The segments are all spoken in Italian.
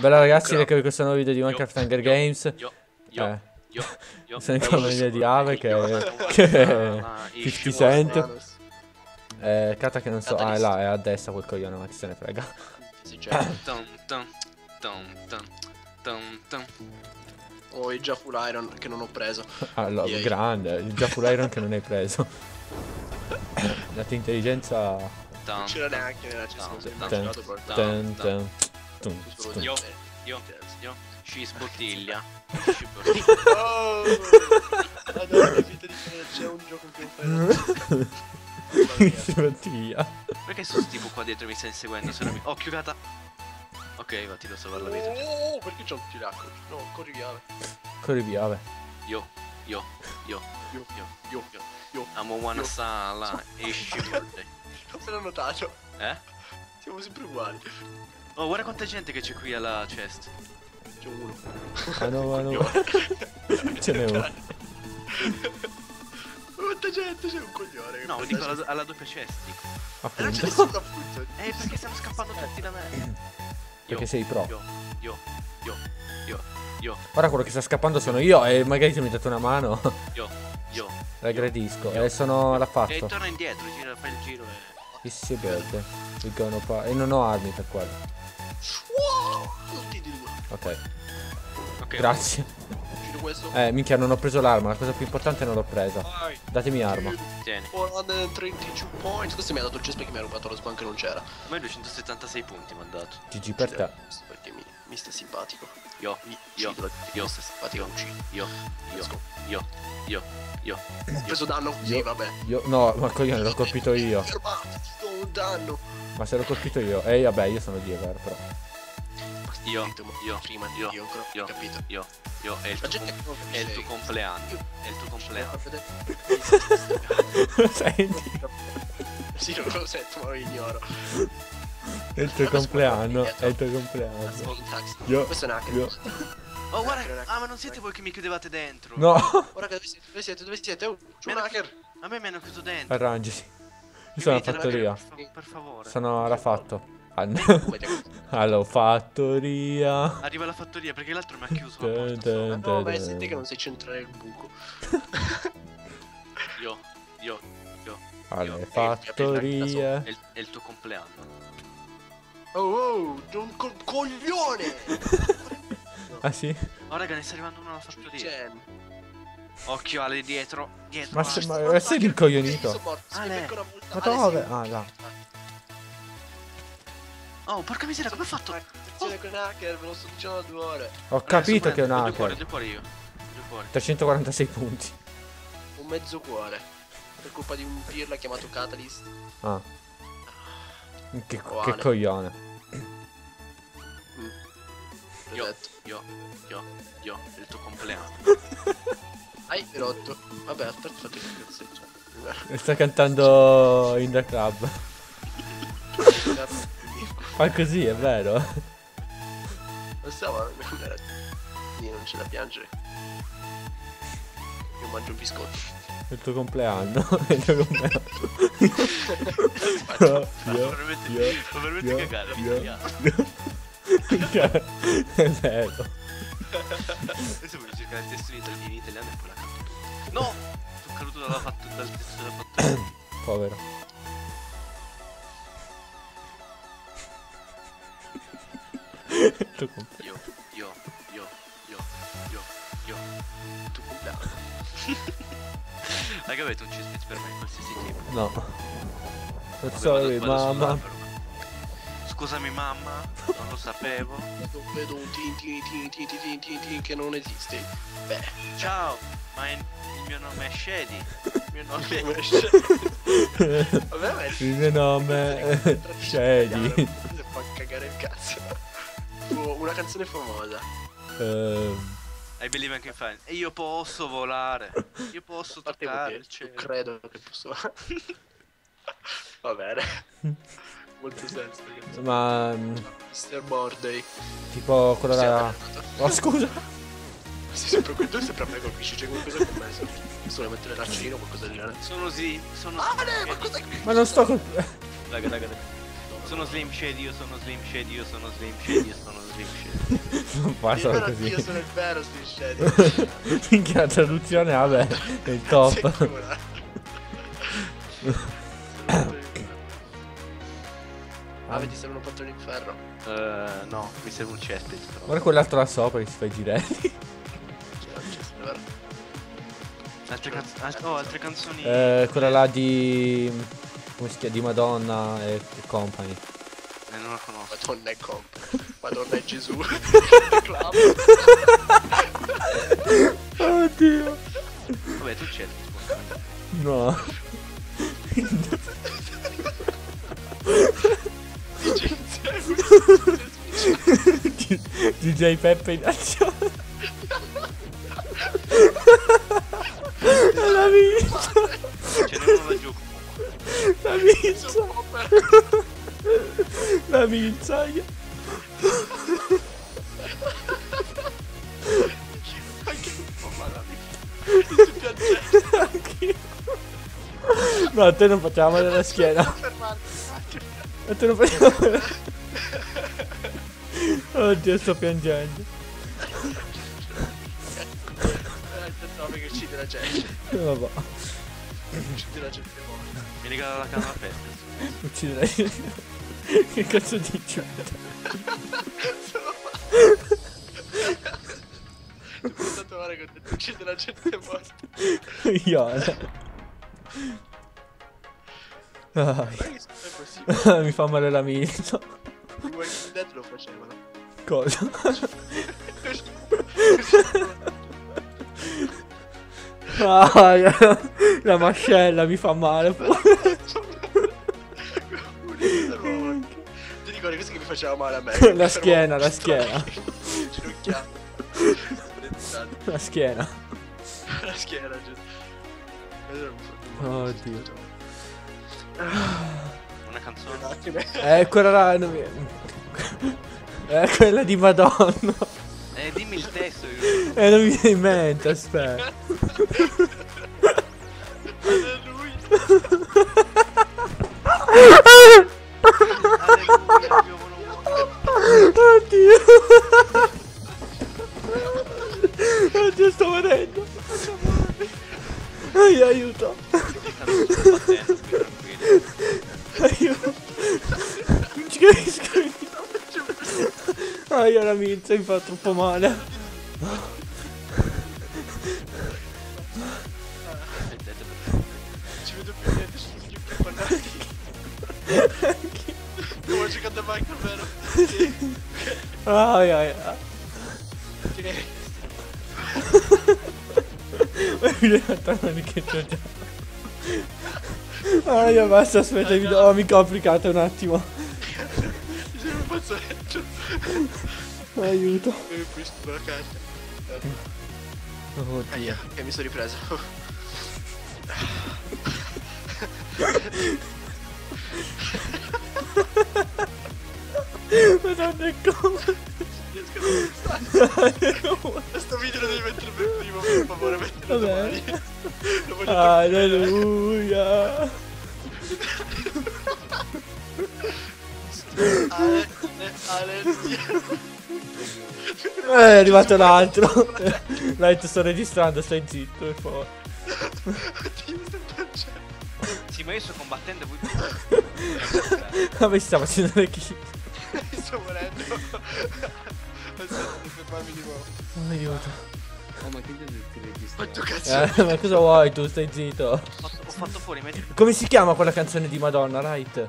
Bella ragazzi, Gra- ecco questo nuovo video di Minecraft Hunger io- Games. Io, io, Eh. io, io. Sono in compagnia di Ave che, io- che Ah, 50 io- Cent. Eh, Kata che non so, ah è là, è a destra quel coglione, ma chi se ne frega. Sì, certo. Tum, tum. Ho il già full iron che non ho preso. Allora, Yay. grande, il già full iron che non hai preso. La tua intelligenza... Non c'era neanche nella cesta, non si tum, tum. Io, io, io, scis bottiglia. Oh! Madonna, finta di fare- c'è un gioco in cui fai Si bottiglia. Perché sto tipo qua dietro mi stai inseguendo? Se non mi... Oh, chiugata. Ok, va, ti devo salvare la vita. Oh, perché c'è un tiracco? No, corri via. Corri via, vabbè. Io, io, io, Io, io, io, io. io. Amo Io. sala e. Non se l'ho notato. Eh? Siamo sempre uguali. Oh, guarda quanta gente che c'è qui alla chest. C'è uno. Ah no, ah no. Ce n'è uno. Quanta gente c'è un coglione. No, dico alla, alla doppia chest. E non c'è Appunto. nessuno appunto. Eh, perché stiamo scappando tutti da me? Perché sei pro. Io, io, io, io, io, Ora quello che sta scappando sono io e magari ti mi date una mano. io, io. L'aggredisco. E sono l'ha E fatto. torna indietro, gira, fai il giro e... Vede? Dicono pa- E non ho armi per quello. Wow! Tutti di due. Ok. Ok, Grazie. Questo. Eh, minchia, non ho preso l'arma. La cosa più importante non l'ho presa. Vai. Datemi arma. Tieni. 432 points. Questo mi ha dato il chest perché mi ha rubato lo spawn che non c'era. A me 276 punti mi ha dato. GG per te. Perché mi, mi sta simpatico. Io, Mi io, io, mi sta simpatico, io, io, io, io, io, io. Ho preso danno? Sì, Io- vabbè. Io. No, ma coglione, l'ho colpito io. Do un danno. Ma se l'ho colpito io. E vabbè, io sono Diever, però. Io, io, prima io, io, io, capito. io, io, è il tuo, com- è il tuo compleanno, è il tuo compleanno. Senti, Sì, non lo sento, ma lo ignoro. è il tuo compleanno. È il tuo compleanno. Io. Questo è un hacker. Io. Oh guarda, ah ma non siete voi che mi chiudevate dentro? No! Ora che dove siete? Dove siete? Dove siete? Oh, c'è un hacker. A me mi hanno chiuso dentro. Arrangisi. Io sono alla fattoria. Per, fa- per favore. Sono alla fatto. Ah, Alla fattoria. Arriva alla fattoria perché l'altro mi ha chiuso la porta dun. No, ma è te che non sai centrare il buco. Io, io, io. Alle Io- fattorie. È il, è il tuo compleanno. Oh, oh, un co- coglione! Ah sì? Oh raga, ne sta arrivando uno alla fattoria. Occhio Ale dietro, dietro. Ma se- ma- sei rincoglionito. Ale. Ma dove? Ah, là. Oh, porca miseria, come ha fatto? Con hacker, ve lo sto dicendo da due ore. Ho capito che è un Due cuori, hacker. due cuori io. Due cuori. 346 punti. Un mezzo cuore. Per colpa di un pirla chiamato Catalyst. Ah. Che, Oh, che Ale. coglione. L'ho Io, io, io, io, è il tuo compleanno. Hai rotto. Vabbè, aspetta, fate che cazzeggio. Sta cantando in the club. Fa così, è vero. Non stavo. non era- Io non c'è da piangere. Io mangio un biscotto. È il tuo compleanno. È il tuo compleanno. Ma Io, veramente, io, io, cagare, io. è vero. Adesso voglio cercare il testo in italiano, in italiano e poi la canto. No! Sono caduto dalla fatto, dal testo della fattoria. Povero. Compleanno. Io, io, io, io, io, io. Tuo compleanno. Raga, avete un cheese per me, qualsiasi tipo. No. Vado- vado mamma. Scusami mamma, non lo sapevo. Vedo un tin tin tin tin tin tin tin che non esiste. Beh, ciao, ma il mio nome è Shady. Il mio nome è Shady. Vabbè, il mio nome è Shady. Se fa cagare il cazzo. Una canzone famosa. Ehm I believe I can. E io posso volare. Io posso toccare. Io credo che posso volare. Va bene. Molto senso. Perché... ma mm, Mr. Morday. tipo quello là. Oh scusa. Sei sempre qui, tu sempre a me colpisci, c'è qualcosa che ho messo. Solo mettere l'accino o qualcosa del genere. Sono sì, sono Ah, ne, ma cosa Ma non sto col. Raga, raga, raga. Sono Slim Shady, io sono Slim Shady, io sono Slim Shady, io sono Slim Shady. Non fa Io solo così. io sono il vero Slim Finché la traduzione, vabbè, è il top. Ah, vedi, servono pattoni in ferro. Eh, no, mi serve un chestplate però. Guarda quell'altro là sopra che si fa i girelli. Cioè, c'è. Altre, canz- al- oh, altre canzoni. Eh, quella là di... come si chiama? Di Madonna e, e Company. Eh, non la conosco. Madonna e comp. Madonna e Gesù. Oddio. Vabbè, tu c'è. No. DJ Peppe in azione. La vinta, Ce n'è uno laggiù comunque. la per- la vinta. Anche un po' malamente. No, a te non facciamo male la schiena. A te non facciamo male. Oddio, sto piangendo. No, perché uccide la gente. Vabbè, Uccide la gente morta. Mi regala la canna a pesca. ucciderei. Che cazzo dici? Tu puoi tatuare con te. Uccide la gente morta. Iona. Che possibile? Mi fa male la milza. Walking Dead lo facevano. Cosa? Ah, la mascella mi fa male. Ti ricordi questo che mi faceva male a me? La schiena, la schiena. La schiena. La schiena, Oddio. Una Un canzone. Eh, quella là. non mi- Eh, quella di Madonna. Eh, dimmi il testo. io- Eh, non mi viene in mente, aspetta. Oddio. Oddio, sto morendo. Ai, aiuto. Io la minza mi fa troppo male. Ci vedo più niente, sono più pannati. Devo giocare a Michael, vero? Sì. Ai, ai, ai. Ma mi devo tornare che c'ho già. Ah, io basta, aspetta, mi oh, mi complicate un attimo. Mi sembra un fazzoletto. Aiuto. Mi puoi sbloccare. Oh, Aia, che mi sono ripreso. Madonna, è come. Riesco a non Questo video lo devi mettere per primo, per favore, mettilo Vabbè. domani. Lo voglio Alleluia. Ale, alleluia. Eh, è arrivato l'altro. Dai, ti sto registrando, stai zitto, per favore. Sì, ma io sto combattendo e voi. Vabbè, si sta facendo le kill. Mi sto morendo. Aspetta, devo fermarmi di nuovo. Aiuto. Oh, ma che registrare? Ma tu cazzo. Eh, ma cosa vuoi tu? Stai zitto. Ho fatto, ho fatto fuori, metti. Come si chiama quella canzone di Madonna, right?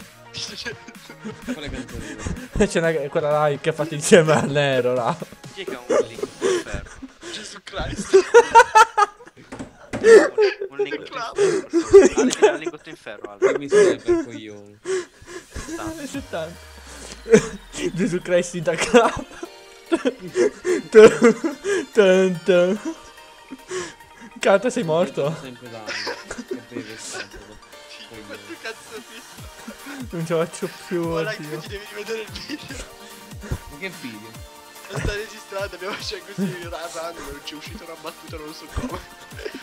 Quale canzone? C'è una, quella là che ha fatto insieme al nero, là. Chi è che ha un link in ferro? Gesù Cristo. Un lingotto in ferro. Ale, tieni un lingotto in ferro, Ale. Che mi stai per coglioni? Sta. 70. Gesù Cristo in da club. Dun, dun. Canta, sei morto? Sempre da Che cazzo. Non ce la faccio più, Guarda che oddio. ti devi rivedere il video. Ma che video? Lo sta registrando, abbiamo cioè così random, non ci è uscita una battuta, non so come.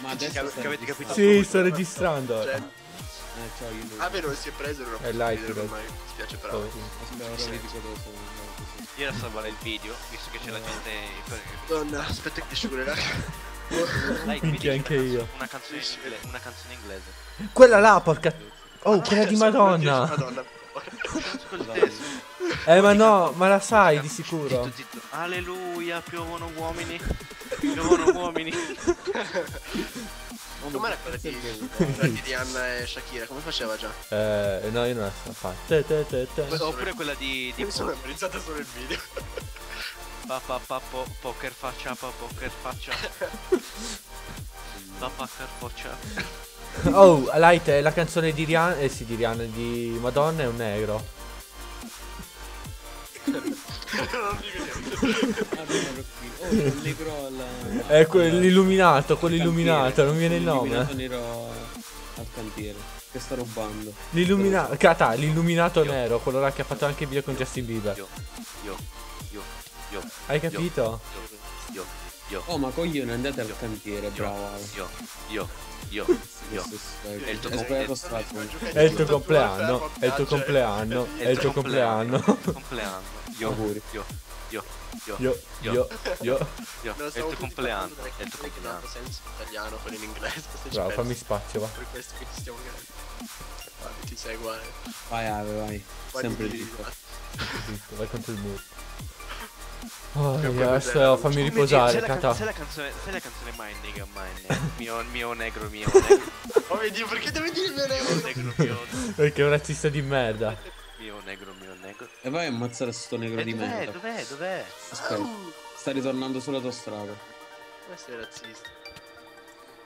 Ma adesso Che- che avete capito? Sì, sto registrando. Cioè, ora. Eh, ciao, io non... Ah, beh, non si è preso, non ho È potuto vedere ormai. Mi spiace però. No, così. Io adesso salvare il video, visto che c'è la gente. Donna, aspetta che ti asciugo le lacrime. Dai, anche c'è io. Una canzone, in una canzone inglese. Quella là, porca... Oh, quella di Madonna. Madonna. Eh, ma no, ma la sai di Zitto, sicuro. zitto. Alleluia, piovono uomini. Piovono uomini. Com'era quella di, quella di Anna e Shakira? Come faceva già? Eh, no, io non la so fare. Oppure quella di. di Mi sono memorizzato solo il video. Papà papà poker faccia pa poker faccia. Papà carpoccia. Oh, Light, è la canzone di Rihanna, eh sì, di Rihanna, di Madonna è un negro. È quell'illuminato, al quello illuminato, non viene il nome. nero al cantiere. Che sta rubando. L'illuminato, cata, l'illuminato nero, quello là che ha fatto anche il video con Justin Bieber. Io, io, io, io, Hai capito? io, io, Oh, ma coglione, andate al Io. cantiere, io, bravo. Ale. io, io, io, io. È- il tuo strato. È il tuo compleanno, è il tuo compleanno, è il tuo compleanno. compleanno. Io, Auguri. io, io, io, Io, io, io. io. È il tuo compleanno, è il tuo compleanno. senso italiano, quello in inglese. Bravo, fammi spazio, va. Per questo che ci stiamo chiamando. Vabbè, ti sei uguale. Vai, Ave, vai. Sempre ti- dritto. Vai contro il muro. Oh, adesso fammi riposare, cata. sai la canzone, sai la canzone My Nigga, My Nigga, mio, mio negro, mio negro, Oh mio dio, perché devi dire il mio mio nome? negro, mio, Perché è un razzista di merda. mio negro, mio negro. E vai a ammazzare sto negro E di dov'è, merda. dov'è, dov'è? Aspetta, sta ritornando sulla tua strada. Questo è razzista.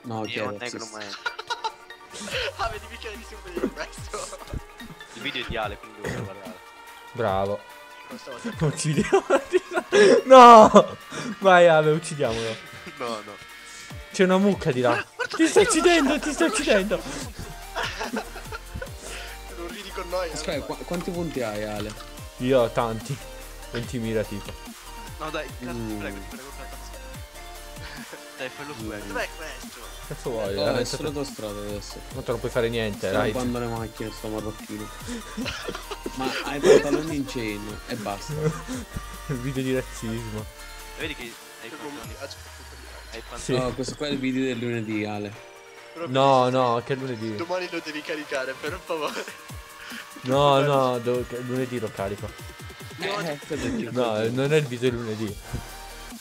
No, che Mio è negro, my Ah, vedi mica di sempre di questo. Il video è di Ale, quindi devo guardare. Bravo. Non. Uccidiamo. No! Vai, Ave, uccidiamolo. No, no. C'è una mucca di là. Ti sta uccidendo, ti sta uccidendo. Non ridi con noi. eh. Aspetta, qua- quanti punti hai, Ale? Io ho tanti. 20.000 tipo. No, dai, cazzo, Mm. ti prego, ti prego. Dai, fallo su, eh. Dov'è questo? Cazzo vuoi? Oh, eh? è sulla tua strada adesso. Non te non puoi fare niente, Sto dai. rubando le macchine, sto marocchino. Hai pantaloni in chain e basta. Il video di razzismo. Vedi che hai pantaloni, hai Sì. pantaloni. No, questo qua è il video del lunedì, Ale. Però No, no, che è lunedì. Domani lo devi caricare, per favore. No, no, do- che lunedì lo carico. Eh, cosa ti No, dico? non è il video di lunedì.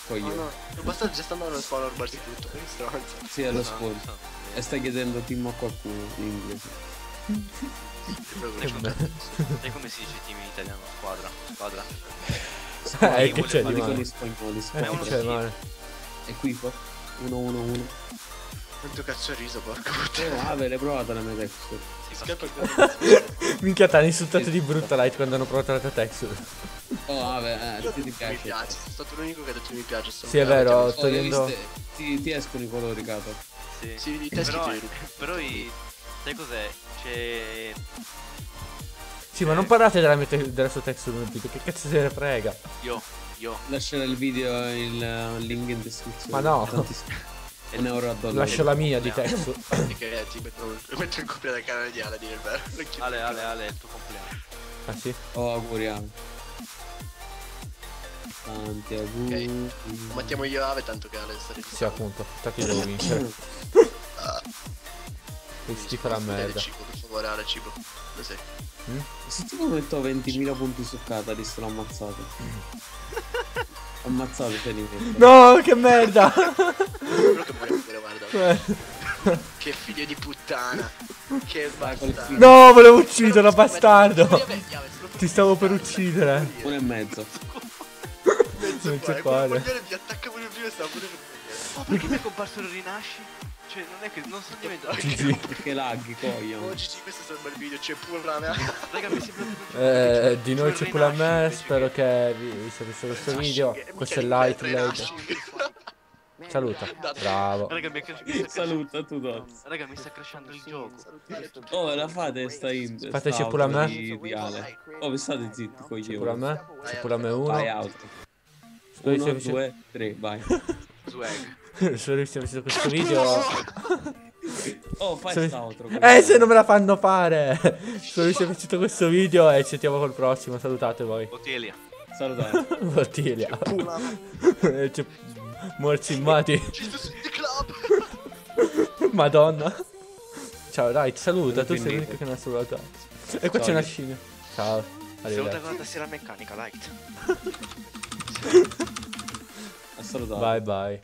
Poi No, io. no. Basta già stanno allo spawn tutto. Che stronzo. Sì, è lo No, spawn. no, E stai chiedendo team a qualcuno in inglese. Sai come- sai come si dice team in italiano? Squadra, squadra. Eh, io che c'è di male? gli spagnoli, Eh, uno c'è male? E qui qua? 1 1 1 Quanto cazzo ho riso, porca Oh, puttana. Ave, l'hai provata la mia texture. Si Scappa il Minchia, t'hanno insultato di brutta light quando hanno provato la tua texture. Oh, Ave, eh, ti, ti Mi piace. piace, sono stato l'unico che ha detto mi piace. sto Sì, è vero, le togliendo- ti, ti escono i colori, capo. Sì. Sì, Però, però i... Sai cos'è? C'è... Sì, ma non parlate della, mia te- della sua video, che cazzo se ne frega. Io, io. Lascerò il video il eh, link in descrizione. Ma no. Tantissimo. Un euro a dollaro. Lascio la mia di texture. E che ti metto, in copia del canale di Ale, a dire il vero. Ale. Ale, Ale, è il tuo compleanno. Ah sì? Oh, auguriamo. Tanti auguri. Lo Mettiamo io Ave, tanto che Ale sta Sì, appunto. Tanto io devo vincere. Che schifo la merda. cibo, per favore, Ale, cibo. Lo sai. Se tipo metto 20.000 punti su Catalyst l'ho ammazzato. ammazzato se li metto. No, che merda! Quello che voglio vedere, guarda. Eh, Che figlio di puttana. Che bastardo. no, volevo ucciderlo, bastardo! Ti stavo per uccidere. Uno e mezzo. Mezzo cuore. Quel coglione mi attacca pure prima e stavo pure per. Oh, perché mi è comparso il rinasci? Cioè, non è che... Non sto diventando... GG. Perché laghi, coglione. Oh, Gigi, questo è un bel video, c'è pure la mia. Raga, mi sembra... Eh, di noi c'è pure a me, spero che vi sia piaciuto questo video. Questo è Light. Saluta. Bravo. Raga, mi è Saluta tu Doz. Raga, mi sta crashando il gioco. Oh, la fate sta in. Fateci sta pure a me. Oh, vi state zitti, C'è coglione. pure a me. C'è pure a me Vai uno. out. Uno, che sia due, tre, vai. Swag. spero che sia piaciuto questo video. Oh, fai Se- st'altro. Eh, se non me la fanno fare! Spero vi sia piaciuto questo video e ci sentiamo col prossimo. Salutate voi. Otelia. Salutate. Bottiglia. C'è morcimmati. Madonna. Ciao, dai, saluta. Tu sei l'unico che non ha salutato. E qua c'è una scimmia. Ciao. Saluta Arrivederci. con la tastiera meccanica, light. Salutare. Bye bye.